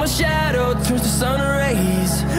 my shadow turns to sun rays.